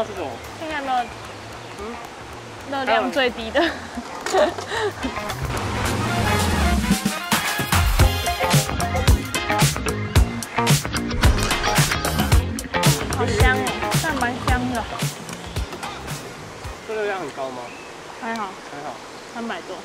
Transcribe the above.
要是？看看热，热量最低的。好香哦，算蛮香的。这热量很高吗？还好，还好，三百多。